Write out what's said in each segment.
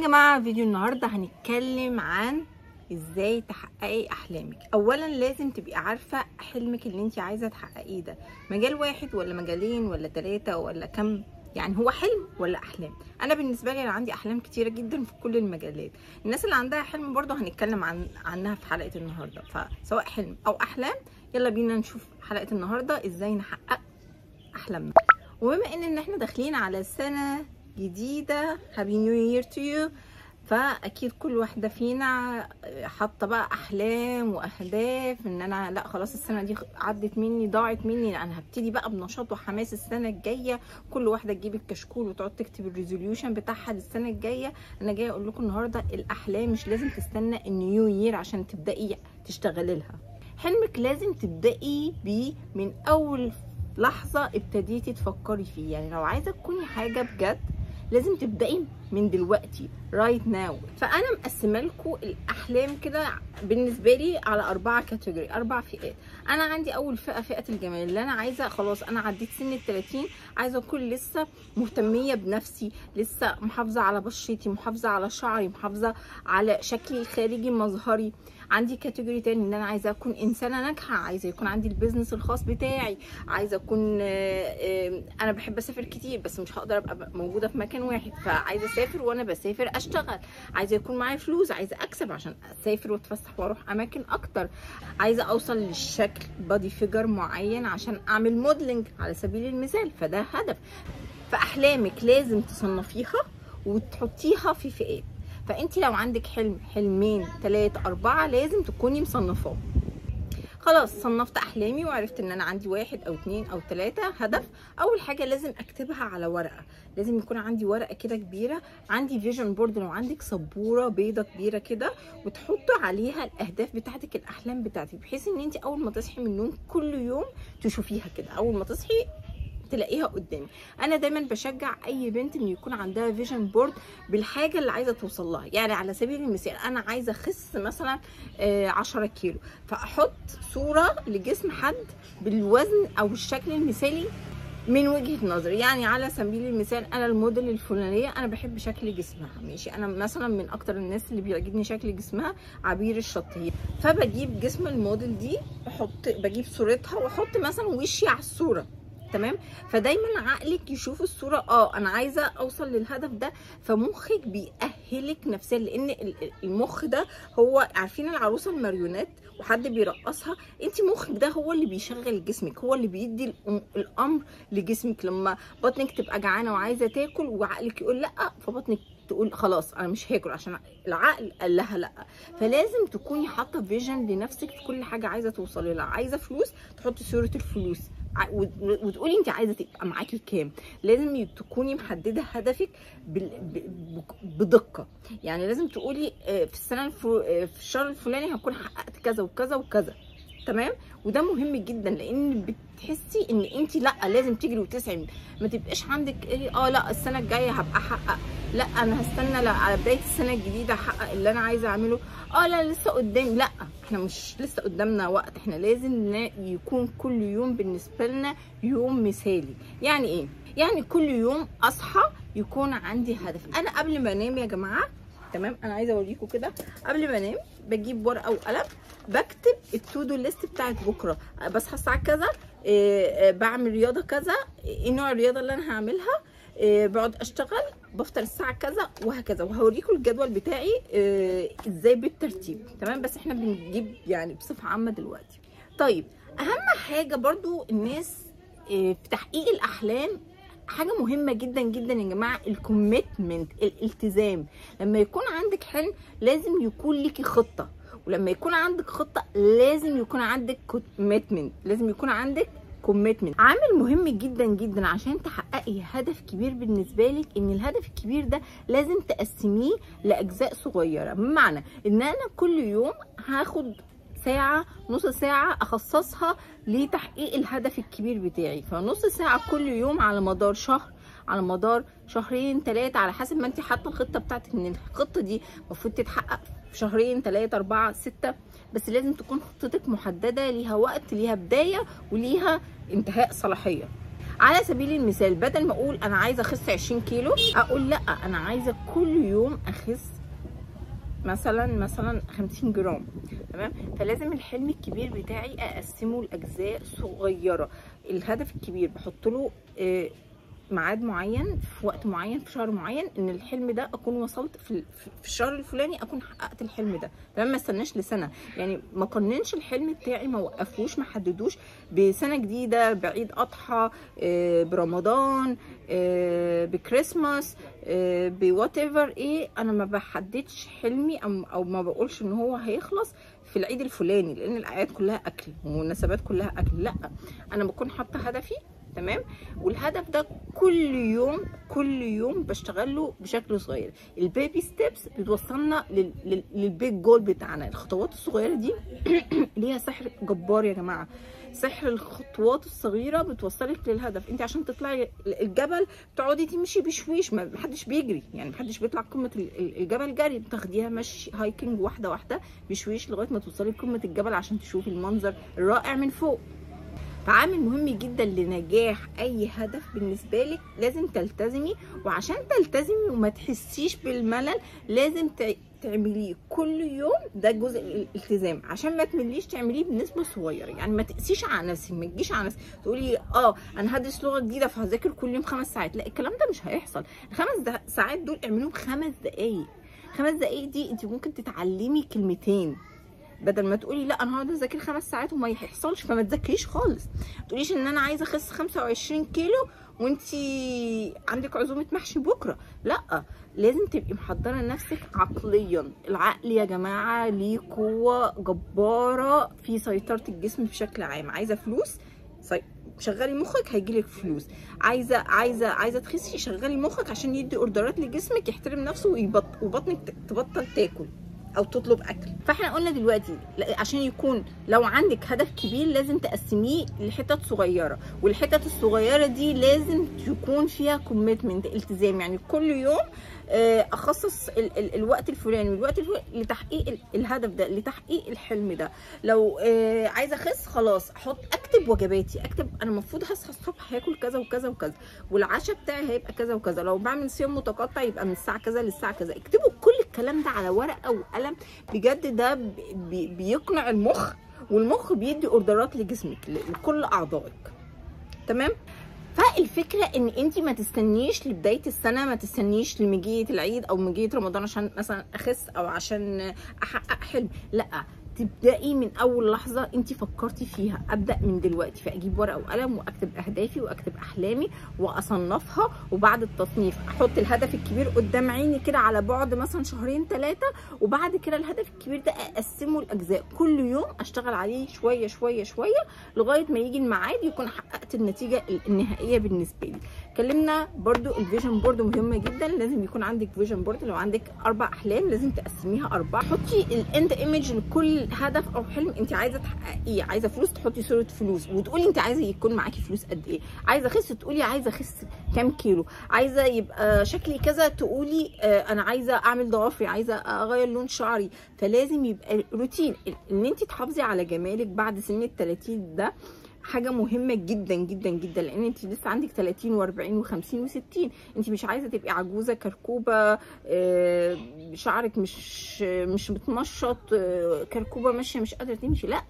يا جماعة فيديو النهارده هنتكلم عن إزاي تحققي أحلامك. اولا لازم تبقي عارفة حلمك اللي انت عايزة تحققيه ده. مجال واحد ولا مجالين ولا ثلاثة ولا كم؟ يعني هو حلم ولا أحلام؟ أنا بالنسبة لي أنا عندي أحلام كتيرة جدا في كل المجالات. الناس اللي عندها حلم برضه هنتكلم عن عنها في حلقة النهارده. فسواء حلم أو أحلام يلا بينا نشوف حلقة النهارده إزاي نحقق أحلامنا. وبما إن إحنا داخلين على سنة جديدة happy new year to you فأكيد كل واحدة فينا حاطة بقى أحلام وأهداف إن أنا لأ خلاص السنة دي عدت مني ضاعت مني أنا هبتدي بقى بنشاط وحماس السنة الجاية. كل واحدة تجيب الكشكول وتقعد تكتب ال resolution بتاعها للسنة الجاية. أنا جاية أقول لكم النهارده الأحلام مش لازم تستنى ال new year عشان تبدأي تشتغلي لها حلمك لازم تبدأي بيه من أول لحظة ابتديتي تفكري فيه. يعني لو عايزة تكوني حاجة بجد لازم تبداي من دلوقتي رايت right ناو فأنا مقسمة لكم الأحلام كده بالنسبة لي على أربعة category أربع فئات. أنا عندي أول فئة فئة الجمال اللي أنا عايزة خلاص أنا عديت سن ال 30 عايزة أكون لسه مهتمية بنفسي لسه محافظة على بشرتي محافظة على شعري محافظة على شكلي الخارجي مظهري. عندي category تاني إن أنا عايزة أكون إنسانة ناجحة عايزة يكون عندي ال business الخاص بتاعي عايزة أكون أنا بحب أسافر كتير بس مش هقدر أبقى موجودة في مكان واحد فعايزة أسافر وأنا بسافر أشتغل. عايزة يكون معايا فلوس عايزة أكسب عشان أسافر وأتفسح وأروح أماكن أكتر. عايزة أوصل لشكل body figure معين عشان أعمل modeling على سبيل المثال فده هدف. فأحلامك لازم تصنفيها وتحطيها في فئات. فانت لو عندك حلم حلمين ثلاثة أربعة لازم تكوني مصنفاه. خلاص صنفت أحلامي وعرفت إن أنا عندي واحد أو اتنين أو تلاتة هدف. أول حاجة لازم أكتبها على ورقة. لازم يكون عندي ورقة كده كبيرة عندي vision board لو عندك سبورة بيضة كبيرة كده وتحطوا عليها الأهداف بتاعتك الأحلام بتاعتك بحيث إن انت أول ما تصحي من النوم كل يوم تشوفيها كده. أول ما تصحي تلاقيها قدامي. أنا دايما بشجع أي بنت ان يكون عندها vision board بالحاجة اللي عايزة توصل لها. يعني على سبيل المثال أنا عايزة أخس مثلا 10 كيلو. فأحط صورة لجسم حد بالوزن أو الشكل المثالي من وجهة نظري. يعني على سبيل المثال أنا الموديل الفلانية أنا بحب شكل جسمها. ماشي. أنا مثلا من أكتر الناس اللي بيعجبني شكل جسمها عبير الشطيه فبجيب جسم الموديل دي بحط بجيب صورتها وأحط مثلا وشي على الصورة. تمام؟ فدايما عقلك يشوف الصورة آه أنا عايزة أوصل للهدف ده فمخك بيأهلك نفسيا لأن المخ ده هو عارفين العروسة الماريونات وحد بيرقصها؟ أنت مخك ده هو اللي بيشغل جسمك هو اللي بيدي الأمر لجسمك. لما بطنك تبقى جعانة وعايزة تاكل وعقلك يقول لأ فبطنك تقول خلاص أنا مش هاكل عشان العقل قال لها لأ. فلازم تكوني حاطة فيجن لنفسك في كل حاجة عايزة توصلي لها. عايزة فلوس تحطي صورة الفلوس. وتقولي انت عايزة تبقى معاكي كام لازم تكوني محددة هدفك بدقة. يعني لازم تقولي في السنة الفو... في الشهر الفلاني هكون حققت كذا وكذا وكذا. تمام؟ وده مهم جدا لأن بتحسي إن انت لأ لازم تجري وتسعي. ما تبقاش عندك إيه آه لأ السنة الجاية هبقى أحقق. لأ أنا هستنى على بداية السنة الجديدة أحقق اللي أنا عايزة أعمله. آه لا لسه قدامي. لأ إحنا مش لسه قدامنا وقت. إحنا لازم يكون كل يوم بالنسبة لنا يوم مثالي. يعني إيه؟ يعني كل يوم أصحى يكون عندي هدف. أنا قبل ما أنام يا جماعة تمام؟ أنا عايزة اوريكم كده. قبل ما أنام بجيب ورقة وقلم بكتب ال to do list بتاعت بكرة. بصحى الساعة كذا إيه بعمل رياضة كذا إيه نوع الرياضة اللي أنا هعملها إيه بقعد أشتغل بفطر الساعة كذا وهكذا. وهوريكم الجدول بتاعي إزاي بالترتيب. تمام؟ بس إحنا بنجيب يعني بصفة عامة دلوقتي. طيب أهم حاجة برضو الناس في تحقيق الأحلام حاجة مهمة جدا جدا يا جماعة ال commitment الالتزام. لما يكون عندك حلم لازم يكون ليكي خطة. ولما يكون عندك خطة لازم يكون عندك commitment لازم يكون عندك commitment عامل مهم جدا جدا عشان تحققي هدف كبير بالنسبة لك إن الهدف الكبير ده لازم تقسميه لأجزاء صغيرة. بمعنى إن أنا كل يوم هاخد ساعة نص ساعة أخصصها لتحقيق الهدف الكبير بتاعي. فنص ساعة كل يوم على مدار شهر على مدار شهرين ثلاثة على حسب ما انت حاطة الخطة بتاعتك. إن الخطة دي المفروض تتحقق في شهرين ثلاثة أربعة ستة بس لازم تكون خطتك محددة ليها وقت ليها بداية وليها انتهاء صلاحية. على سبيل المثال بدل ما أقول أنا عايزة أخس 20 كيلو أقول لأ أنا عايزة كل يوم أخس مثلا مثلا 50 جرام تمام؟ فلازم الحلم الكبير بتاعي أقسمه لأجزاء صغيرة. الهدف الكبير بحط له آه، ميعاد معين في وقت معين في شهر معين إن الحلم ده أكون وصلت في في الشهر الفلاني أكون حققت الحلم ده. تمام؟ ما استناش لسنة. يعني ما قننش الحلم بتاعي ما وقفوش ما حددوش. بسنة جديدة بعيد أضحى آه، برمضان آه، ب Christmas ب whatever إيه أنا ما بحددش حلمي أو ما بقولش إن هو هيخلص في العيد الفلاني لأن الأعياد كلها أكل والمناسبات كلها أكل. لأ أنا بكون حاطة هدفي تمام؟ والهدف ده كل يوم كل يوم بشتغل له بشكل صغير. ال baby steps بتوصلنا لل- لل- لل big goal بتاعنا. الخطوات الصغيرة دي ليها سحر جبار يا جماعة. سحر الخطوات الصغيرة بتوصلك للهدف. انت عشان تطلعي الجبل بتقعدي تمشي بشويش ما حدش بيجري. يعني محدش بيطلع قمة ال- ال- الجبل جري. بتاخديها مشي هايكنج واحدة واحدة بشويش لغاية ما توصلي لقمة الجبل عشان تشوفي المنظر الرائع من فوق. فعامل مهم جدا لنجاح أي هدف بالنسبة لك لازم تلتزمي وعشان تلتزمي وما تحسيش بالملل لازم تع- تعمليه كل يوم ده جزء الالتزام. عشان ما تمليش تعمليه بنسبة صغيرة. يعني ما تقسيش على نفسك ما تجيش على نفسك تقولي آه أنا هدرس لغة جديدة فهذاكر كل يوم خمس ساعات. لا الكلام ده مش هيحصل. الخمس ساعات دول اعملوهم خمس دقايق. خمس دقايق دي انت ممكن تتعلمي كلمتين. بدل ما تقولي لا أنا هقعد اذاكر خمس ساعات وما يحصلش فما تذاكريش خالص. ما تقوليش إن أنا عايزة أخس 25 كيلو وأنتي عندك عزومة محشي بكرة. لا لازم تبقي محضرة نفسك عقليا. العقل يا جماعة ليه قوة جبارة في سيطرة الجسم بشكل عام. عايزة فلوس؟ سي... شغلي مخك هيجيلك فلوس. عايزة عايزة عايزة تخسي؟ شغلي مخك عشان يدي أوردرات لجسمك يحترم نفسه ويبط... وبطنك تبطل تاكل. أو تطلب أكل. فإحنا قلنا دلوقتي عشان يكون لو عندك هدف كبير لازم تقسميه لحتت صغيرة والحتت الصغيرة دي لازم تكون فيها commitment التزام. يعني كل يوم آه، أخصص ال ال الوقت الفلاني والوقت الفلاني لتحقيق ال الهدف ده لتحقيق الحلم ده. لو آه، عايزة أخس خلاص أحط أكتب وجباتي أكتب أنا المفروض هصحى الصبح هاكل كذا وكذا وكذا والعشاء بتاعي هيبقى كذا وكذا. لو بعمل صيام متقطع يبقى من الساعة كذا للساعة كذا. اكتبوا كل الكلام ده على ورقة وقلم بجد ده بي- بي- بيقنع المخ والمخ بيدي اوردرات لجسمك لكل اعضائك. تمام؟ فالفكرة إن انت ما تستنيش لبداية السنة ما تستنيش لمجيه العيد أو مجيه رمضان عشان مثلا أخس أو عشان أحقق حلم لأ. تبدأي من أول لحظة انت فكرتي فيها. أبدأ من دلوقتي فأجيب ورقة وقلم وأكتب أهدافي وأكتب أحلامي وأصنفها وبعد التصنيف. أحط الهدف الكبير قدام عيني كده على بعد مثلا شهرين ثلاثة وبعد كده الهدف الكبير ده أقسمه لأجزاء. كل يوم أشتغل عليه شوية شوية شوية لغاية ما يجي الميعاد يكون حققت النتيجة النهائية بالنسبة لي. اتكلمنا برضو ال vision board مهمة جدا. لازم يكون عندك vision board لو عندك أربع أحلام لازم تقسميها أربعة. حطي ال end image لكل هدف أو حلم أنت عايزة تحققيه. عايزة فلوس تحطي صورة فلوس وتقولي أنت عايزة يكون معاكي فلوس قد إيه. عايزة اخس تقولي عايزة اخس كام كيلو. عايزة يبقى شكلي كذا تقولي آه، أنا عايزة أعمل ضوافري عايزة أغير لون شعري. فلازم يبقى روتين إن أنت تحافظي على جمالك بعد سن ال 30 ده. حاجة مهمة جدا جدا جدا لأن أنت لسه عندك 30 و40 و50 و60 أنت مش عايزة تبقي عجوزة كركوبة آه، شعرك مش مش متمشط آه، كركوبة ماشية مش قادرة تمشي. لأ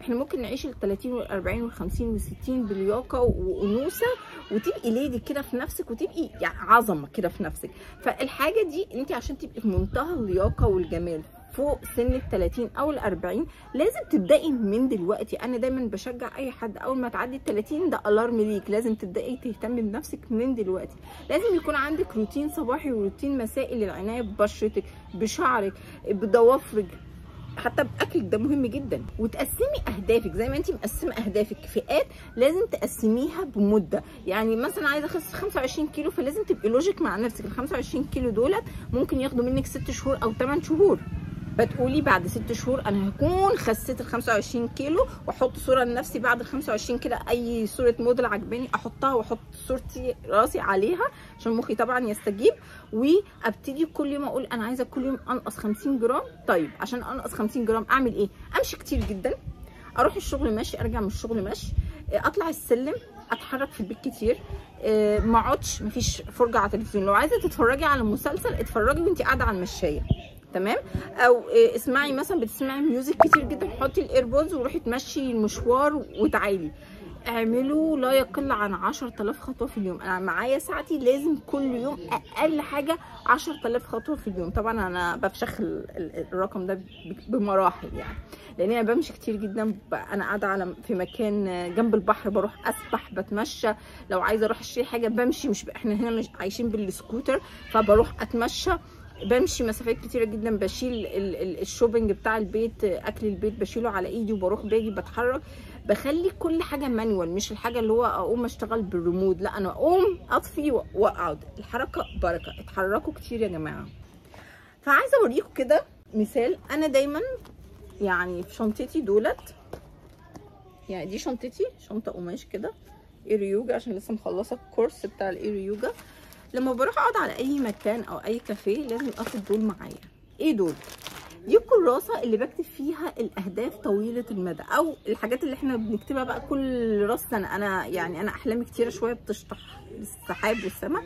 إحنا ممكن نعيش ال 30 وال40 وال50 وال60 بلياقه وانوثه وتبقي ليدي كده في نفسك وتبقي يعني عظمة كده في نفسك. فالحاجة دي أنت عشان تبقي في منتهى اللياقة والجمال. فوق سن ال 30 أو ال 40 لازم تبدأي من دلوقتي. أنا دايما بشجع أي حد أول ما تعدي ال 30 ده alarm ليك. لازم تبدأي تهتمي بنفسك من دلوقتي. لازم يكون عندك روتين صباحي وروتين مسائي للعناية ببشرتك بشعرك بضوافرك حتى بأكلك ده مهم جدا. وتقسمي أهدافك. زي ما انت مقسمة أهدافك. فئات لازم تقسميها بمدة. يعني مثلا عايزة أخس 25 كيلو فلازم تبقي logic مع نفسك. ال 25 كيلو دولت ممكن ياخدوا منك 6 شهور أو 8 شهور. فتقولي بعد ست شهور أنا هكون خسيت ال 25 كيلو وأحط صورة لنفسي بعد ال 25 كده أي صورة موديل عجباني أحطها وأحط صورتي راسي عليها عشان مخي طبعا يستجيب. وأبتدي كل يوم أقول أنا عايزة كل يوم أنقص 50 جرام. طيب عشان أنقص 50 جرام أعمل إيه؟ أمشي كتير جدا أروح الشغل ماشي أرجع من الشغل ماشي أطلع السلم أتحرك في البيت كتير. آه، ما أقعدش مفيش فرجة على التلفزيون. لو عايزة تتفرجي على مسلسل اتفرجي وانت قاعدة على المشاية. تمام؟ أو آه، اسمعي مثلا بتسمعي music كتير جدا حطي ال AirPods وروحي تمشي المشوار وتعالي. اعملوا لا يقل عن 10000 خطوة في اليوم. أنا معايا ساعتي لازم كل يوم أقل حاجة 10000 خطوة في اليوم. طبعا أنا بفشخ ال- ال- الرقم ده بمراحل يعني. لأن أنا بمشي كتير جدا أنا قاعدة على في مكان جنب البحر بروح أسبح بتمشى. لو عايزة أروح أشتري حاجة بمشي مش إحنا هنا مش عايشين بالسكوتر فبروح أتمشى. بمشي مسافات كتيرة جدا بشيل ال- ال- ال shopping بتاع البيت أكل البيت بشيله على إيدي وبروح باجي بتحرك. بخلي كل حاجة manual مش الحاجة اللي هو أقوم أشتغل بالريموت لأ أنا أقوم أطفي وأقعد. الحركة بركة. اتحركوا كتير يا جماعة. فعايزة اوريكم كده مثال. أنا دايما يعني في شنطتي دولت. يعني دي شنطتي شنطة قماش كده إيريوجا عشان لسه مخلصة الكورس بتاع الإيريوجا. لما بروح أقعد على أي مكان أو أي كافيه لازم اخد دول معايا. إيه دول؟ دي الكراسه اللي بكتب فيها الأهداف طويلة المدى أو الحاجات اللي إحنا بنكتبها بقى كل رأس. سنه أنا يعني أنا أحلامي كتيرة شوية بتشطح السحاب والسماء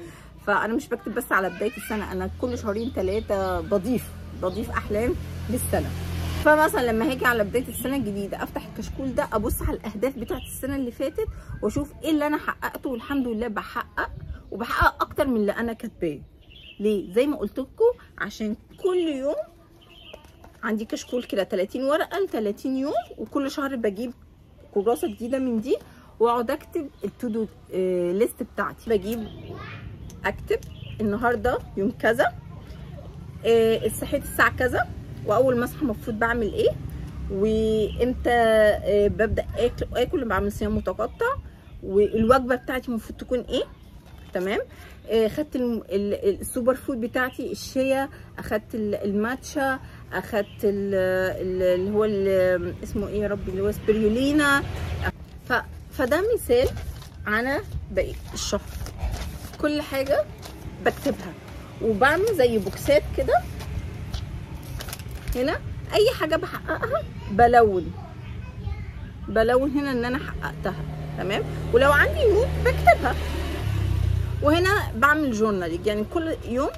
فأنا مش بكتب بس على بداية السنة أنا كل شهرين ثلاثة بضيف بضيف أحلام للسنة. فمثلا لما هاجي على بداية السنة الجديدة أفتح الكشكول ده أبص على الأهداف بتاعت السنة اللي فاتت وأشوف إيه اللي أنا حققته والحمد لله بحقق وبحقق أكتر من اللي أنا كاتباه. ليه؟ زي ما قلت لكم عشان كل يوم عندي كشكول كده 30 ورقة ل 30 يوم وكل شهر بجيب كراسة جديدة من دي وأقعد أكتب ال to do list بتاعتي. بجيب أكتب النهارده يوم كذا آه، صحيت الساعة كذا وأول ما اصحى المفروض بعمل إيه؟ وإمتى آه، ببدأ آكل آكل بعمل صيام متقطع. والوجبة بتاعتي المفروض تكون إيه؟ تمام؟ آه، خدت ال- ال- ال super food بتاعتي الشيا أخدت ال- الماتشا أخدت ال- ال- اللي هو اسمه إيه يا ربي؟ اللي هو ف فده مثال على باقي الشهر. كل حاجة بكتبها. وبعمل زي بوكسات كده. هنا أي حاجة بحققها بلون. بلون هنا إن أنا حققتها تمام؟ ولو عندي note بكتبها. وهنا بعمل journaling يعني كل يوم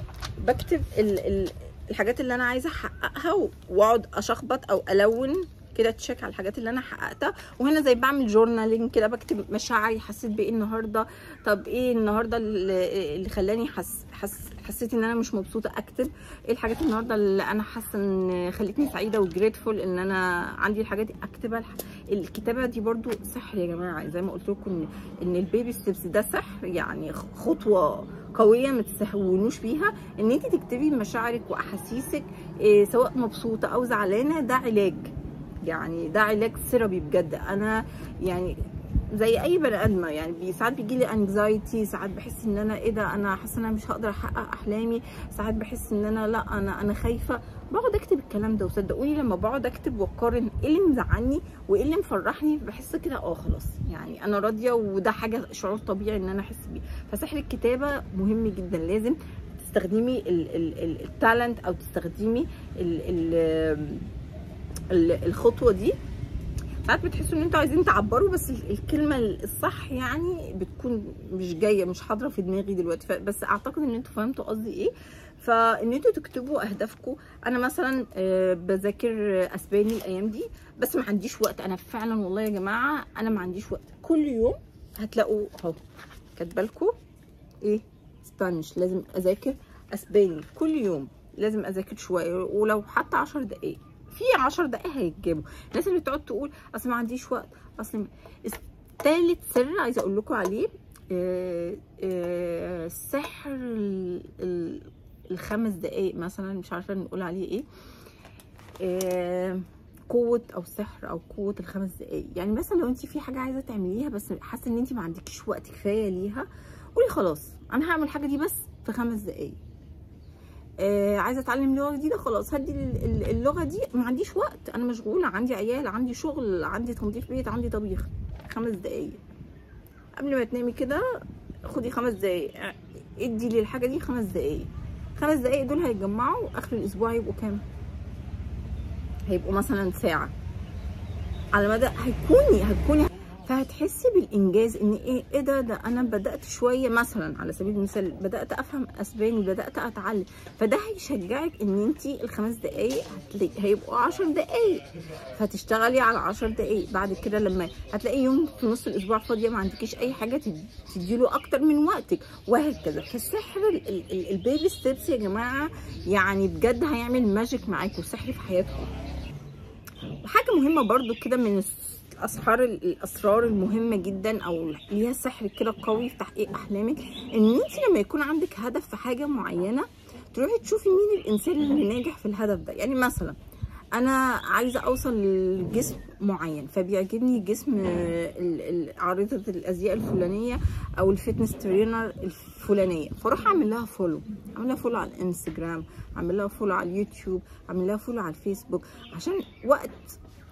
بكتب ال ال الحاجات اللي أنا عايزة أحققها وأقعد أشخبط أو ألون كده check على الحاجات اللي أنا حققتها. وهنا زي بعمل journaling كده بكتب مشاعري حسيت بإيه النهارده؟ طب إيه النهارده اللي خلاني حس حس حسيت إن أنا مش مبسوطة اكتب إيه الحاجات النهارده اللي أنا حاسة إن خلتني سعيدة و grateful إن أنا عندي الحاجات دي؟ أكتبها الكتابة دي برضو سحر يا جماعة. زي ما قلت لكم إن ال baby steps ده سحر يعني خطوة قوية ما تستهونوش بيها. إن انت تكتبي مشاعرك وأحاسيسك إيه سواء مبسوطة أو زعلانة ده علاج. يعني ده علاج ثيرابي بجد. أنا يعني زي أي بني آدمة يعني ساعات بيجي لي انكزايتي ساعات بحس إن أنا إيه ده أنا حاسة إن أنا مش هقدر أحقق أحلامي ساعات بحس إن أنا لأ أنا أنا خايفة. بقعد أكتب الكلام ده وصدقوني لما بقعد أكتب وأقارن إيه اللي مزعلني وإيه اللي مفرحني بحس كده آه خلاص يعني أنا راضية وده حاجة شعور طبيعي إن أنا أحس بيه. فسحر الكتابة مهم جدا لازم تستخدمي التالنت أو تستخدمي ال ال- الخطوة دي ساعات بتحسوا ان أنتوا عايزين تعبروا بس ال- الكلمة الصح يعني بتكون مش جاية مش حاضرة في دماغي دلوقتي. بس أعتقد إن أنتوا فهمتوا قصدي إيه. فان أنتوا تكتبوا اهدافكم أنا مثلا آه، بذاكر أسباني الأيام دي بس ما عنديش وقت. أنا فعلا والله يا جماعة أنا ما عنديش وقت. كل يوم هتلاقوا أهو كاتبة لكم إيه؟ اسبانيش لازم أذاكر أسباني. كل يوم لازم أذاكر شوية. ولو حتى عشر دقايق. في عشر دقايق هيتجابوا. الناس اللي بتقعد تقول أصل ما عنديش وقت أصل تالت سر عايزة أقول لكم عليه آه، آه، سحر ال- ال- الخمس دقايق مثلا مش عارفة نقول عليه إيه آه، قوة أو سحر أو قوة الخمس دقايق. يعني مثلا لو انت في حاجة عايزة تعمليها بس حاسة إن انت ما عندكيش وقت كفاية ليها قولي خلاص أنا هعمل الحاجة دي بس في خمس دقايق. آه عايزة أتعلم لغة جديدة خلاص هدي ال- ال- اللغة دي. ما عنديش وقت أنا مشغولة عندي عيال عندي شغل عندي تنظيف بيت عندي طبيخ. خمس دقايق. قبل ما تنامي كده خدي خمس دقايق. آه، ادي للحاجة دي خمس دقايق. خمس دقايق دول هيتجمعوا آخر الأسبوع يبقوا كام؟ هيبقوا مثلا ساعة. على مدى هتكوني هتكوني فهتحسي بالإنجاز إن إيه إيه ده ده أنا بدأت شوية مثلا على سبيل المثال بدأت أفهم أسباني بدأت أتعلم فده هيشجعك إن انت الخمس دقائق هيبقوا 10 دقائق فتشتغلي على 10 دقائق بعد كده لما هتلاقي يوم في نص الأسبوع فاضية ما عندكيش أي حاجة تديله أكتر من وقتك وهكذا. فالسحر ال baby steps يا جماعة. يعني بجد هيعمل magic معاكم سحر في حياتكم. وحاجة مهمة برضو كده من الأسحار الأسرار المهمة جدا أو ليها سحر كده قوي في تحقيق أحلامك إن انت لما يكون عندك هدف في حاجة معينة تروحي تشوفي مين الإنسان اللي ناجح في الهدف ده. يعني مثلا أنا عايزة أوصل لجسم معين فبيعجبني جسم عارضه الازياء الفلانية أو ال fitness trainer الفلانية فأروح أعمل لها follow أعمل لها follow على الإنستجرام أعمل لها follow على اليوتيوب أعمل لها follow على الفيسبوك عشان وقت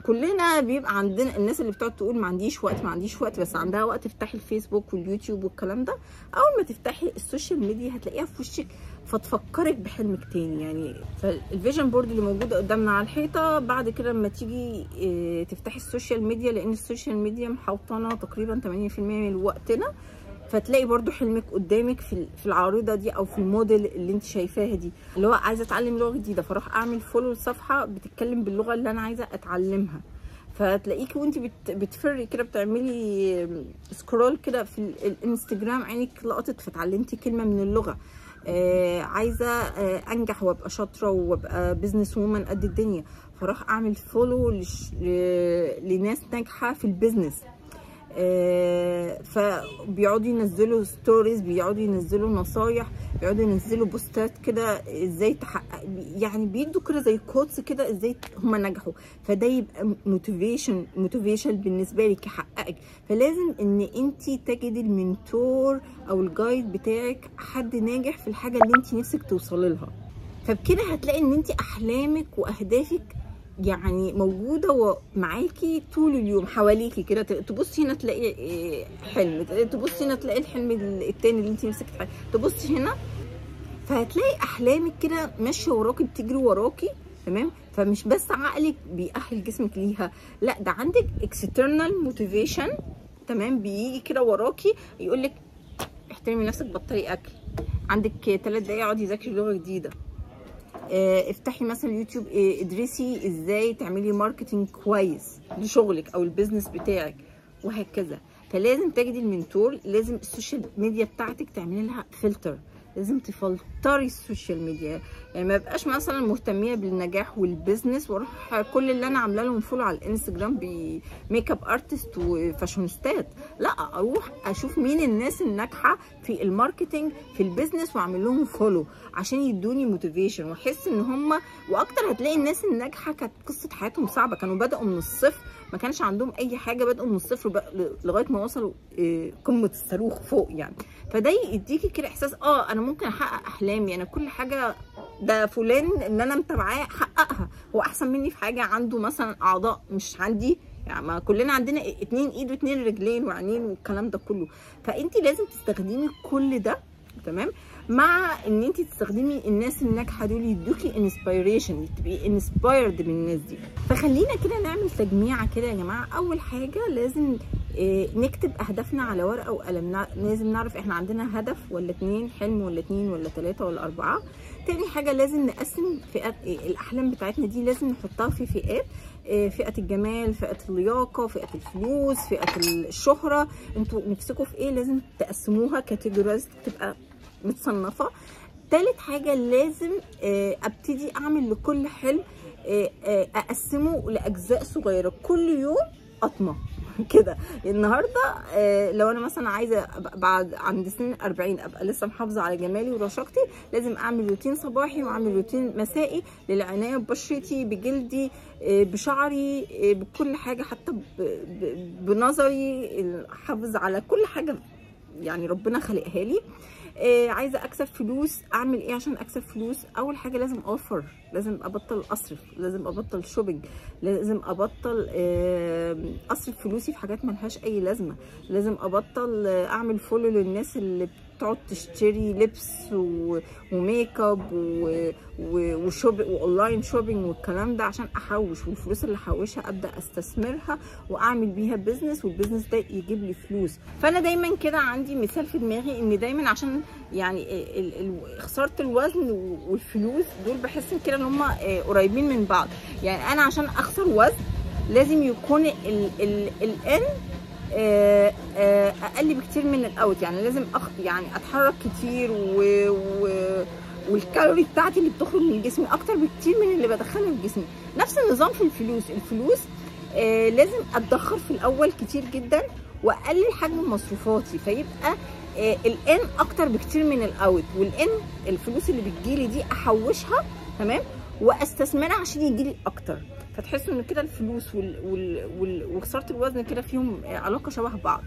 كلنا بيبقى عندنا الناس اللي بتقعد تقول ما عنديش وقت ما عنديش وقت بس عندها وقت تفتحي الفيسبوك واليوتيوب والكلام ده. أول ما تفتحي ال social media هتلاقيها في وشك فتفكرك بحلمك تاني. يعني فال vision board اللي موجودة قدامنا على الحيطة بعد كده لما تيجي تفتحي ال social media لأن ال social media محوطنه تقريبا 80% من وقتنا. فتلاقي برضو حلمك قدامك في في العارضه دي أو في الموديل اللي انت شايفاها دي. اللي هو عايزة أتعلم لغة جديدة فأروح أعمل follow لصفحه بتتكلم باللغة اللي أنا عايزة أتعلمها. فتلاقيكي وانت بت بتفري كده بتعملي scroll كده في الانستجرام عينك لقطت فتعلمتي كلمة من اللغة. آه عايزة آه أنجح وأبقى شاطرة وأبقى business woman قد الدنيا. فأروح أعمل follow لناس ناجحة في ال business فبيقعدوا ينزلوا stories بيقعدوا ينزلوا نصايح بيقعدوا ينزلوا بوستات كده إزاي تحقق يعني بيدوا كده زي quotes كده إزاي هم نجحوا. فده يبقى motivation motivation بالنسبة لك يحققك. فلازم إن انت تجدي ال mentor أو ال guide بتاعك حد ناجح في الحاجة اللي انت نفسك توصلي لها. فبكده هتلاقي إن انت أحلامك وأهدافك يعني موجودة معاكي طول اليوم حواليكي كده. تبصي هنا تلاقي حلم. تبصي هنا تلاقي الحلم التاني اللي انت نفسك تبصي هنا فهتلاقي أحلامك كده ماشية وراكي بتجري وراكي تمام؟ فمش بس عقلك بيأهل جسمك ليها لا ده عندك external motivation تمام؟ بيجي كده وراكي يقول لك احترمي نفسك بطلي أكل. عندك ثلاث دقايق اقعدي ذاكري لغة جديدة. افتحي مثلا يوتيوب ادرسي إزاي تعملي marketing كويس لشغلك أو ال business بتاعك وهكذا. فلازم تجدي ال mentor لازم ال social media بتاعتك تعملي لها فلتر. لازم تفلتري ال social media. يعني ما بقاش مثلا مهتمية بالنجاح وال business وأروح كل اللي أنا عاملة لهم follow على الإنستجرام ب makeup artist وفاشونستات لأ أروح أشوف مين الناس الناجحة في ال marketing في ال business وأعمل لهم follow عشان يدوني motivation وأحس إن هم وأكتر هتلاقي الناس الناجحة كانت قصة حياتهم صعبة. كانوا بدأوا من الصفر ما كانش عندهم أي حاجة بدأوا من الصفر لغاية ما وصلوا قمة الصاروخ فوق يعني. فده يديكي كده إحساس آه أنا ممكن أحقق أحلامي أنا كل حاجة ده فلان إن أنا متابعاه حققها. هو أحسن مني في حاجة عنده مثلا أعضاء مش عندي؟ يعني ما كلنا عندنا اتنين إيد واتنين رجلين وعينين والكلام ده كله. فانت لازم تستخدمي كل ده تمام؟ مع إن انت تستخدمي الناس الناجحة دول يدوكي inspiration تبقي inspired من الناس دي. فخلينا كده نعمل تجميعة كده يا جماعة. أول حاجة لازم نكتب أهدافنا على ورقة وقلم. لازم نعرف إحنا عندنا هدف ولا اتنين حلم ولا اتنين ولا تلاتة ولا أربعة. تاني حاجة لازم نقسم فئات الأحلام بتاعتنا دي لازم نحطها في فئات فئة الجمال فئة اللياقة فئة الفلوس فئة الشهرة. أنتوا نفسكم في إيه؟ لازم تقسموها categorize تبقى متصنفة. تالت حاجة لازم أبتدي أعمل لكل حلم أقسمه لأجزاء صغيرة. كل يوم قطمه كده. النهارده لو أنا مثلا عايزة بعد عند سن 40 أبقى لسه محافظة على جمالي ورشاقتي لازم أعمل روتين صباحي وأعمل روتين مسائي للعناية ببشرتي بجلدي بشعري بكل حاجة حتى بنظري احافظ على كل حاجة يعني ربنا خلقها لي. آه عايزة أكسب فلوس أعمل إيه عشان أكسب فلوس؟ أول حاجة لازم اوفر لازم أبطل أصرف لازم أبطل shopping لازم أبطل آه أصرف فلوسي في حاجات ملهاش أي لازمة لازم أبطل آه أعمل follow للناس اللي تقعد تشتري لبس. و makeup و online shopping والكلام ده عشان أحوش والفلوس اللي احوشها أبدأ أستثمرها وأعمل بيها business وال business ده يجيب لي فلوس فأنا دايما كده عندي مثال في دماغي إن دايما عشان يعني ال... ال... خسارة الوزن والفلوس دول بحس كده إن هم قريبين من بعض يعني أنا عشان أخسر وزن لازم يكون ال ال الان أقل بكتير من الأوت. يعني لازم أخ يعني أتحرك كتير و, و والكالوري بتاعتي اللي بتخرج من جسمي أكتر بكتير من اللي بدخلها في جسمي. نفس النظام في الفلوس. الفلوس آه لازم أتدخر في الأول كتير جدا وأقلل حجم مصروفاتي فيبقى آه الإن أكتر بكتير من الأوت. والإن الفلوس اللي بتجيلي دي أحوشها تمام وأستثمرها عشان يجيلي أكتر. فتحسوا إن كده الفلوس وال... وال... وال... وخسارة الوزن كده فيهم علاقة شبه بعض.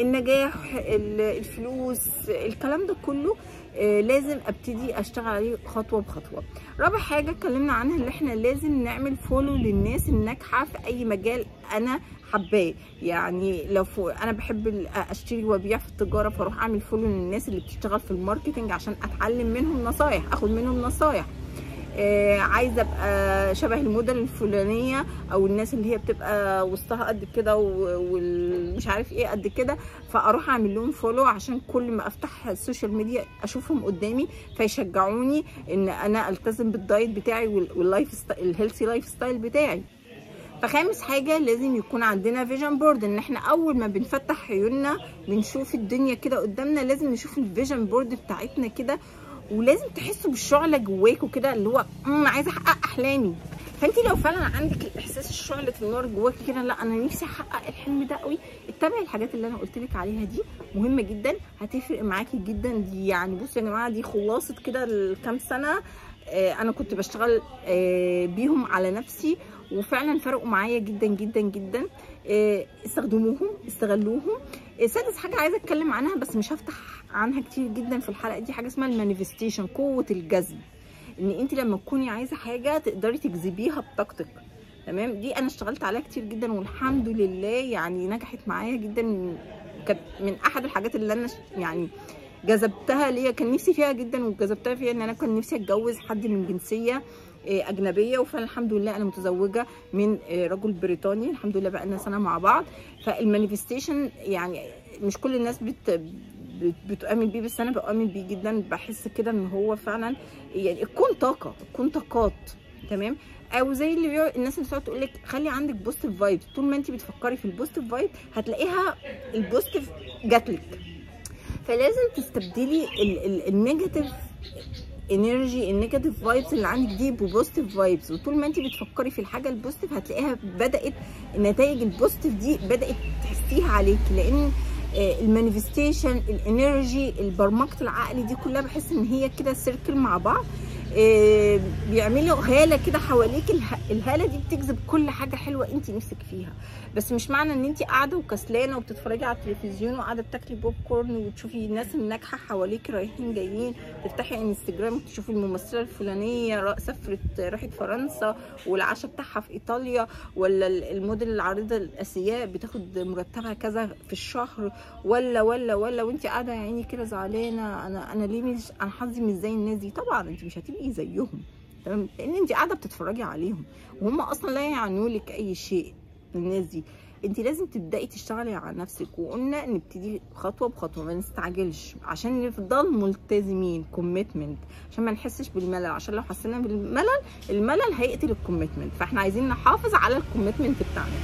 النجاح الفلوس الكلام ده كله آه لازم أبتدي أشتغل عليه خطوة بخطوة. رابع حاجة اتكلمنا عنها اللي إحنا لازم نعمل follow للناس الناجحة في أي مجال أنا حباه. يعني لو فو أنا بحب أشتري وأبيع في التجارة فأروح أعمل follow للناس اللي بتشتغل في ال marketing عشان أتعلم منهم نصايح أخد منهم نصايح. عايزة أبقى شبه الموديل الفلانية أو الناس اللي هي بتبقى وسطها قد كده ومش عارف إيه قد كده فأروح أعمل لهم follow عشان كل ما أفتح ال social media أشوفهم قدامي فيشجعوني إن أنا ألتزم بال diet بتاعي وال lifestyle ال healthy lifestyle بتاعي. فخامس حاجة لازم يكون عندنا vision board إن إحنا أول ما بنفتح عيوننا بنشوف الدنيا كده قدامنا لازم نشوف ال vision board بتاعتنا كده ولازم تحسوا بالشعلة جواكوا كده اللي هو امم عايزة أحقق أحلامي. فانت لو فعلا عندك الإحساس شعله النار جواكي كده لا أنا نفسي أحقق الحلم ده قوي اتبعي الحاجات اللي أنا قلت لك عليها دي مهمة جدا هتفرق معاكي جدا. دي يعني بصوا يا جماعة دي خلاصة كده الكام سنة آه أنا كنت بشتغل آه بيهم على نفسي وفعلا فرقوا معايا جدا جدا جدا. آه استخدموهم استغلوهم. سادس حاجة عايزة أتكلم عنها بس مش هفتح عنها كتير جدا في الحلقة دي حاجة اسمها المانيفستيشن قوة الجذب إن أنت لما تكوني عايزة حاجة تقدري تجذبيها بطاقتك. تمام؟ دي أنا اشتغلت عليها كتير جدا والحمد لله يعني نجحت معايا جدا. كانت من أحد الحاجات اللي أنا يعني جذبتها ليا كان نفسي فيها جدا وجذبتها فيها إن أنا كان نفسي أتجوز حد من جنسية أجنبية. وفعلا الحمد لله أنا متزوجة من رجل بريطاني. الحمد لله بقى لنا سنة مع بعض. فالمانيفستيشن يعني مش كل الناس بت بتؤمن بيه بس أنا بؤمن بيه جدا. بحس كده إن هو فعلا يعني الكون طاقة الكون طاقات تمام؟ أو زي اللي بيقول الناس اللي بتقعد تقول لك خلي عندك positive vibe طول ما أنت بتفكري في ال positive vibe هتلاقيها ال positive جاتلك فلازم تستبدلي ال negative energy ال negative vibes اللي عندك دي ب positive vibes وطول ما أنت بتفكري في الحاجة ال positive هتلاقيها بدأت النتائج ال positive دي بدأت تحسيها عليكي. لأن ال manifestation ال energy البرمجة العقل دي كلها بحس إن هي كده circle مع بعض. بيعملوا هالة كده حواليك الهالة دي بتجذب كل حاجة حلوة انت نفسك فيها. بس مش معنى ان انت قاعدة وكسلانة وبتتفرجي على التلفزيون وقاعدة بتاكلي بوب كورن وتشوفي الناس الناجحة حواليك رايحين جايين تفتحي انستجرام تشوفي الممثلة الفلانية سافرت راحت فرنسا والعشاء بتاعها في إيطاليا ولا الموديل العارضه الاسياء بتاخد مرتبها كذا في الشهر ولا ولا ولا وانت قاعدة يا عيني كده زعلانة أنا أنا ليه مش أنا حظي مش زي الناس دي. طبعا انت مش هتبقي زيهم. تمام؟ لأن انت قاعدة بتتفرجي عليهم. وهم أصلا لا يعنوا لك أي شيء الناس دي. انت لازم تبدأي تشتغلي على نفسك. وقلنا نبتدي خطوة بخطوة ما نستعجلش. عشان نفضل ملتزمين. كوميتمنت عشان ما نحسش بالملل. عشان لو حسينا بالملل الملل هيقتل ال commitment فإحنا عايزين نحافظ على ال commitment بتاعنا.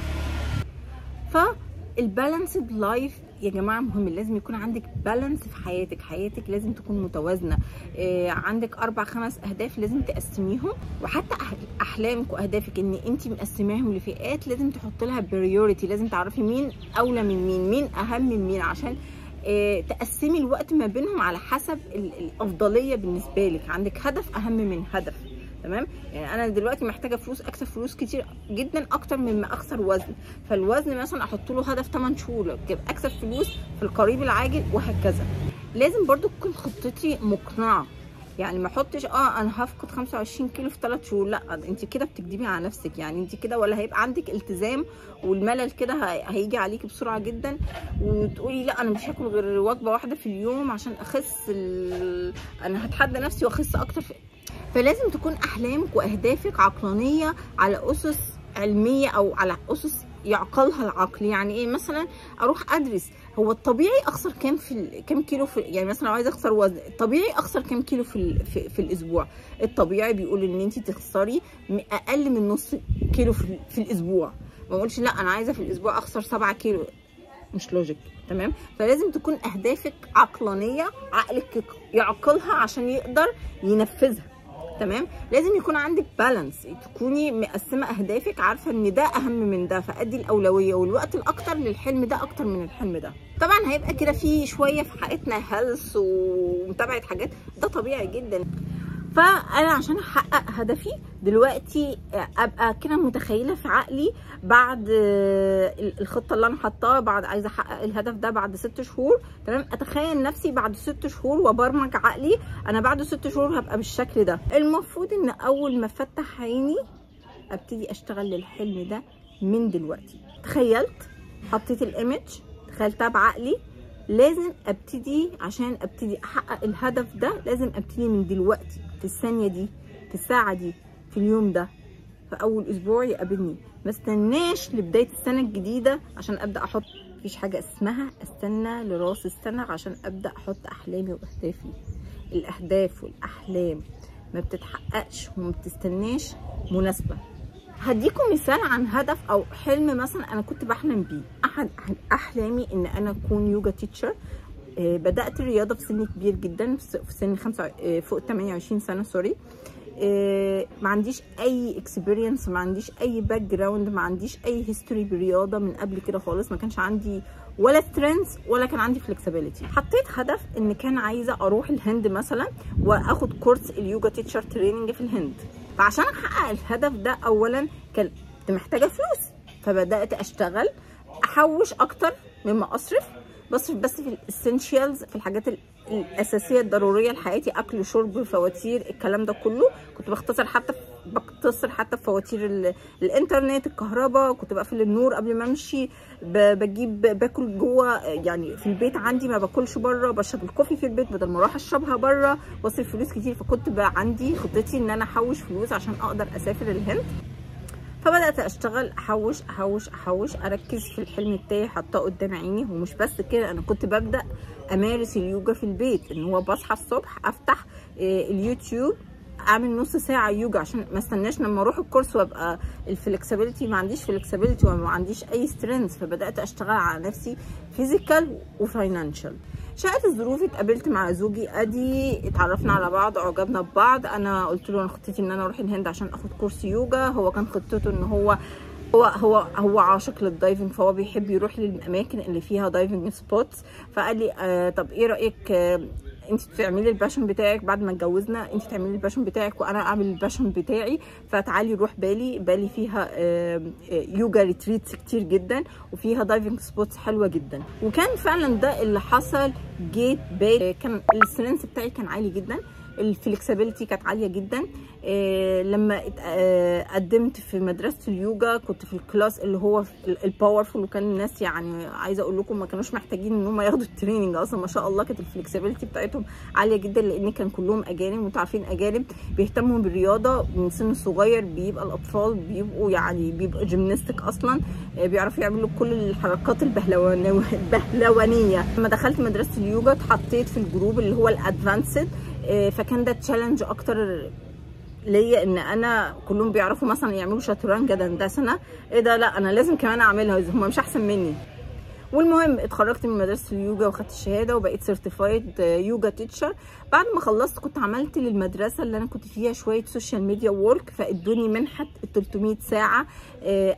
فال balanced life يا جماعة مهم لازم يكون عندك balance في حياتك. حياتك لازم تكون متوازنة. إيه عندك أربع خمس أهداف لازم تقسميهم وحتى أحلامك وأهدافك إن انت مقسماهم لفئات لازم تحط لها priority لازم تعرفي مين أولى من مين مين أهم من مين عشان إيه تقسمي الوقت ما بينهم على حسب الأفضلية بالنسبة لك. عندك هدف أهم من هدف. تمام؟ يعني أنا دلوقتي محتاجة فلوس أكسب فلوس كتير جدا أكتر مما أخسر وزن. فالوزن مثلا أحط له هدف 8 شهور أكسب فلوس في القريب العاجل وهكذا. لازم برضو تكون خطتي مقنعة. يعني ما أحطش آه أنا هفقد 25 كيلو في 3 شهور. لا أنت كده بتكدبي على نفسك. يعني أنت كده ولا هيبقى عندك التزام والملل كده هي- هيجي عليكي بسرعة جدا وتقولي لا أنا مش هاكل غير وجبة واحدة في اليوم عشان أخس ال... أنا هتحدى نفسي وأخس أكتر في... فلازم تكون أحلامك وأهدافك عقلانية على أسس علمية أو على أسس يعقلها العقل يعني إيه؟ مثلا أروح أدرس. هو الطبيعي أخسر كام في كام كيلو في يعني مثلا لو أخسر وزن الطبيعي أخسر كام كيلو في في, في الأسبوع؟ الطبيعي بيقول إن انت تخسري أقل من نص كيلو في, في الأسبوع. ما اقولش لا أنا عايزة في الأسبوع أخسر 7 كيلو. مش logic تمام؟ فلازم تكون أهدافك عقلانية عقلك يعقلها عشان يقدر ينفذها. تمام؟ لازم يكون عندك balance تكوني مقسمة أهدافك عارفة إن ده أهم من ده فأدي الأولوية والوقت الأكتر للحلم ده أكتر من الحلم ده. طبعا هيبقى كده في شوية في حياتنا health ومتابعة حاجات ده طبيعي جدا. فأنا عشان أحقق هدفي دلوقتي أبقى كده متخيلة في عقلي بعد الخطة اللي أنا حطاها بعد عايزة أحقق الهدف ده بعد ست شهور تمام؟ أتخيل نفسي بعد ست شهور وبرمج عقلي أنا بعد ست شهور هبقى بالشكل ده. المفروض إن أول ما أفتح عيني أبتدي أشتغل للحلم ده من دلوقتي. تخيلت؟ حطيت الإيمج تخيلتها بعقلي لازم أبتدي عشان أبتدي أحقق الهدف ده لازم أبتدي من دلوقتي. في الثانية دي في الساعة دي في اليوم ده في أول أسبوع يقابلني. ما استناش لبداية السنة الجديدة عشان أبدأ أحط مفيش حاجة اسمها استنى لرأس السنة عشان أبدأ أحط أحلامي وأهدافي. الأهداف والأحلام ما بتتحققش وما بتستناش مناسبة. هديكم مثال عن هدف أو حلم مثلا أنا كنت بحلم بيه. أحد أحلامي إن أنا أكون yoga teacher بدأت الرياضة في سن كبير جدا في سن خمسة فوق 28 سنة sorry ما عنديش أي experience ما عنديش أي background ما عنديش أي history بالرياضة من قبل كده خالص. ما كانش عندي ولا strength ولا كان عندي flexibility حطيت هدف إن كان عايزة أروح الهند مثلا وأخد course ال yoga teacher training في الهند. فعشان أحقق الهدف ده اولا كنت محتاجة فلوس. فبدأت أشتغل أحوش أكتر مما أصرف. بصرف بس في ال essentials في الحاجات الأساسية الضرورية لحياتي أكل شرب فواتير الكلام ده كله. كنت بختصر حتى بختصر حتى في فواتير الإنترنت الكهرباء كنت بقفل النور قبل ما أمشي. بجيب باكل جوه يعني في البيت عندي ما باكلش بره. بشرب ال coffee في البيت بدل ما أروح أشربها بره. واصرف فلوس كتير فكنت بقى عندي خطتي إن أنا أحوش فلوس عشان أقدر أسافر الهند. فبدأت أشتغل أحوش أحوش أحوش أركز في الحلم بتاعي حاطاه قدام عيني ومش بس كده أنا كنت ببدأ أمارس اليوجا في البيت إن هو بصحى الصبح أفتح اليوتيوب اعمل نص ساعة يوجا عشان ما استناش لما أروح ال course وابقى ال flexibility ما عنديش flexibility وما عنديش اي strength فبدأت اشتغل على نفسي physical و financial شاءت الظروف اتقابلت مع زوجي ادي اتعرفنا على بعض اعجبنا ببعض. أنا قلت له أنا خطتي ان أنا أروح الهند عشان اخد course يوجا. هو كان خطته ان هو هو هو هو عاشق لل diving فهو بيحب يروح للأماكن اللي فيها diving spots فقال لي آه طب إيه رأيك آه انت تعملي ال passion بتاعك بعد ما اتجوزنا انت تعملي ال passion بتاعك وأنا اعمل ال passion بتاعي. فتعالي نروح بالي بالي فيها yoga retreats كتير جدا وفيها diving spots حلوة جدا. وكان فعلا ده اللي حصل جيت بالي كان ال strength بتاعي كان عالي جدا. ال flexibility كانت عالية جدا. إيه لما قدمت في مدرسة اليوجا كنت في ال class اللي هو ال powerful وكان الناس يعني عايزة أقول لكم ما كانوش محتاجين إن هم ياخدوا ال training أصلا ما شاء الله كانت ال flexibility بتاعتهم عالية جدا لأن كان كلهم أجانب وانتوا عارفين أجانب بيهتموا بالرياضة من سن صغير بيبقى الأطفال بيبقوا يعني بيبقوا gymnastic أصلا بيعرفوا يعملوا كل الحركات البهلوانية. لما دخلت مدرسة اليوجا اتحطيت في ال group اللي هو ال advanced فكان ده challenge أكتر ليا إن أنا كلهم بيعرفوا مثلا يعملوا شطرنج دندسه إيه ده؟ لا أنا لازم كمان أعملها هم مش أحسن مني. والمهم اتخرجت من مدرسة اليوجا وخدت الشهاده وبقيت certified yoga teacher بعد ما خلصت كنت عملت للمدرسة اللي أنا كنت فيها شوية social media work فادوني منحة 300 ساعة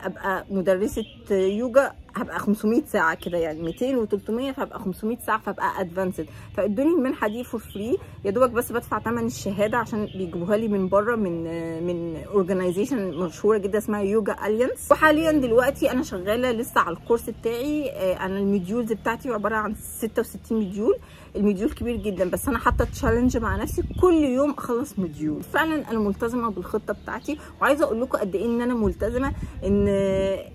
أبقى مدرسة يوجا. هبقى 500 ساعة كده يعني 200 و300 فهبقى 500 ساعة فهبقى advanced فادوني المنحه دي for free يا دوبك بس بدفع ثمن الشهادة عشان بيجيبوها لي من بره من من organization مشهورة جدا اسمها Yoga Alliance وحاليا دلوقتي أنا شغالة لسه على ال course بتاعي. أنا ال modules بتاعتي عبارة عن 66 module ال module كبير جدا بس أنا حاطة challenge مع نفسي كل يوم أخلص module فعلا أنا ملتزمة بالخطة بتاعتي. وعايزة أقول لكم قد إيه إن أنا ملتزمة إن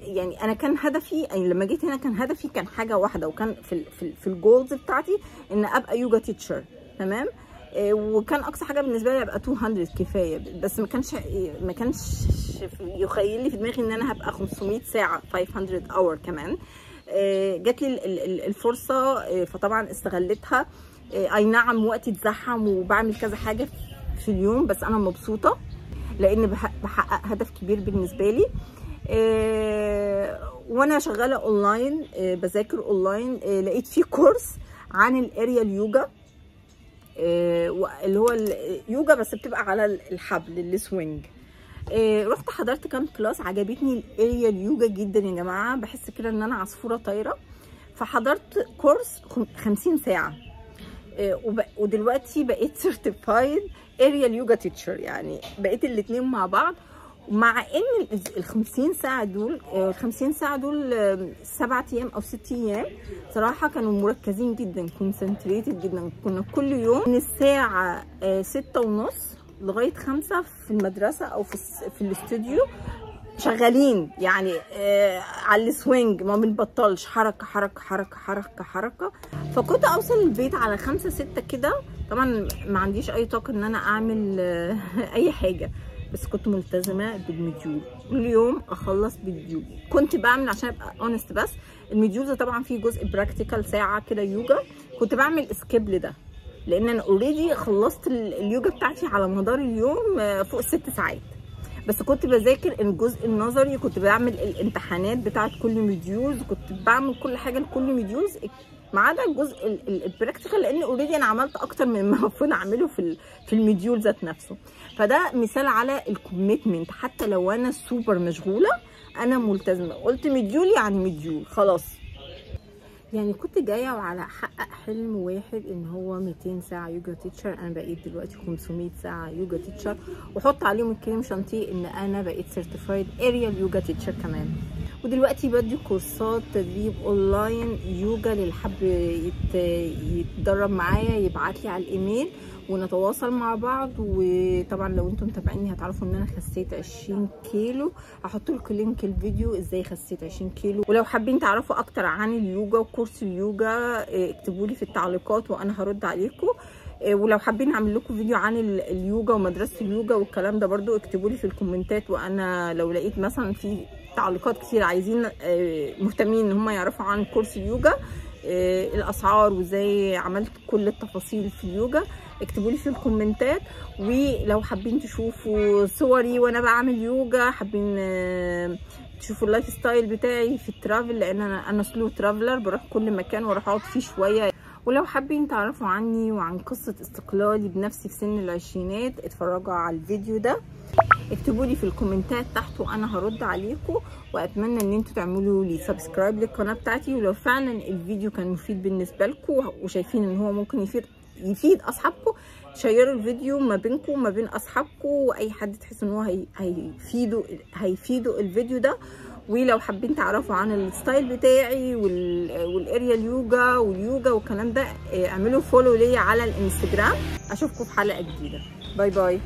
يعني أنا كان هدفي لما جيت هنا كان هدفي كان حاجة واحدة وكان في في, في ال goals بتاعتي إن أبقى yoga teacher تمام؟ وكان أقصى حاجة بالنسبة لي أبقى 200 كفاية بس ما كانش ما كانش يخيل لي في دماغي إن أنا هبقى 500 ساعة 500 hour كمان. جات لي الفرصة فطبعا استغلتها. أي نعم وقتي اتزحم وبعمل كذا حاجة في اليوم بس أنا مبسوطة لأن بحقق هدف كبير بالنسبة لي. وأنا شغاله اونلاين بذاكر اونلاين لقيت في course عن ال aerial yoga اللي هو اليوجا بس بتبقى على الحبل ال swing رحت حضرت كام class عجبتني ال aerial yoga جدا يا جماعة بحس كده إن أنا عصفورة طايرة. فحضرت course 50 ساعة. ودلوقتي بقيت certified aerial yoga teacher يعني بقيت الاثنين مع بعض. مع إن ال 50 ساعة دول ال 50 ساعة دول سبعة أيام أو ست أيام صراحة كانوا مركزين جدا concentrated جدا. كنا كل يوم من الساعة ستة ونص لغاية خمسة في المدرسة أو في في الاستوديو. شغالين يعني آه على ال swing ما بنبطلش. حركة حركة حركة حركة حركة. فكنت أوصل البيت على خمسة ستة كده. طبعا ما عنديش أي طاقة إن أنا أعمل آه أي حاجة. بس كنت ملتزمة بال module. كل يوم أخلص بال module كنت بعمل عشان أبقى honest بس ال module ده طبعا فيه جزء practical ساعة كده يوجا. كنت بعمل skip لده. لأن أنا already خلصت اليوجا بتاعتي على مدار اليوم فوق الست ساعات. بس كنت بذاكر الجزء النظري كنت بعمل الامتحانات بتاعت كل modules كنت بعمل كل حاجة لكل modules ما عدا الجزء ال practical لأن already أنا عملت أكتر من ما المفروض أعمله في في ال module ذات نفسه. فده مثال على ال commitment حتى لو أنا سوبر مشغولة أنا ملتزمة. قلت module يعني module خلاص. يعني كنت جاية وعلى احقق حلم واحد إن هو 200 ساعة yoga teacher أنا بقيت دلوقتي 500 ساعة yoga teacher وحط عليهم الكريم شانتيه إن أنا بقيت certified aerial yoga teacher كمان. ودلوقتي بدي كورسات تدريب online yoga للي حب يتدرب معايا يبعت لي على الإيميل ونتواصل مع بعض. وطبعا لو أنتم متابعيني هتعرفوا إن أنا خسيت 20 كيلو. هحط لكم link الفيديو إزاي خسيت 20 كيلو. ولو حابين تعرفوا أكتر عن ال yoga و course ال yoga اكتبوا لي في التعليقات وأنا هرد عليكم. ولو حابين أعمل لكم فيديو عن اليوجا ومدرسة اليوجا والكلام ده برضو اكتبوا لي في الكومنتات. وأنا لو لقيت مثلا في تعليقات كتير عايزين مهتمين إن هم يعرفوا عن course ال yoga الأسعار وإزاي عملت كل التفاصيل في اليوجا. اكتبوا لي في الكومنتات ولو حابين تشوفوا صوري وأنا بعمل يوجا حابين تشوفوا ال lifestyle بتاعي في ال travel لأن أنا أنا slow traveler بروح كل مكان وأروح أقعد فيه شوية. ولو حابين تعرفوا عني وعن قصة استقلالي بنفسي في سن العشرينات اتفرجوا على الفيديو ده. اكتبوا لي في الكومنتات تحت وأنا هرد عليكم واتمنى ان أنتوا تعملوا لي subscribe للقناة بتاعتي. ولو فعلا الفيديو كان مفيد بالنسبة لكم وشايفين ان هو ممكن يفيد يفيد أصحابكم شيروا الفيديو ما بينكم وما بين أصحابكم وأي حد تحس ان هو هي هيفيدوا هيفيدوا الفيديو ده. ولو حابين تعرفوا عن ال style بتاعي وال aerial ال yoga وال yoga والكلام ده اعملوا follow ليا على الانستجرام. أشوفكم في حلقة جديدة. باي باي.